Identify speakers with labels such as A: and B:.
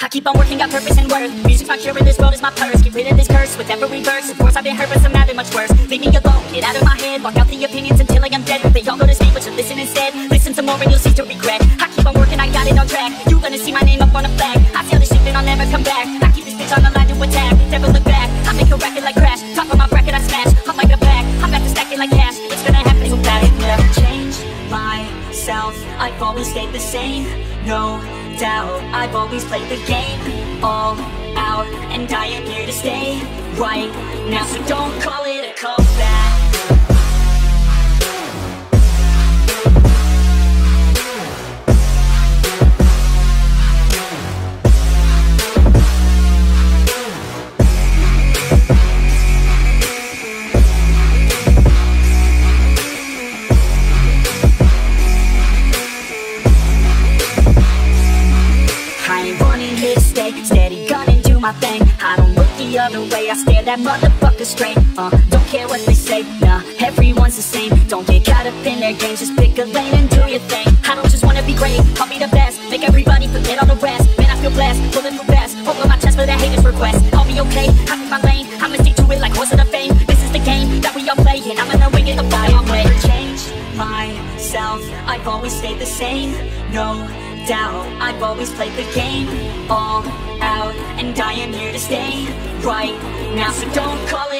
A: I keep on working, got purpose and worth. Music's my cure and this world is my purse. Get rid of this curse with every verse. Of course I've been hurt but some have been much worse. Leave me alone, get out of my head. Walk out the opinions until I am dead. They all go to sleep but you listen instead. Listen some more and you'll cease to regret. I keep on working, I got it on track. You gonna see my name up on a flag. I tell this shit that I'll never come back. I keep this bitch on the line to attack. Never look back, I make a record like Crash. Top of my bracket I smash, I'm like a pack I'm back to stacking like cash. It's gonna happen so fast Never change myself. I've always stayed the same. No doubt I've always played the game. All out And I am here to stay. Right now So don't call it stay Steady. Gunning, do my thing. I don't look the other way. I stare that motherfucker straight. Uh, Don't care what they say, nah Everyone's the same. Don't get caught up in their games. Just pick a lane and do your thing. I don't just wanna be great. I'll be the best. Make everybody forget all the rest. Man, I feel blessed. Pulling through best Hold on my chest for the haters' request. I'll be okay. I'm in my lane. I'ma stick to it like horse of the fame. This is the game that we all play And I'm gonna win it the fire way change myself. I've always stayed the same. No doubt. I've always played the game. All out And I am here to stay. Right now So don't call it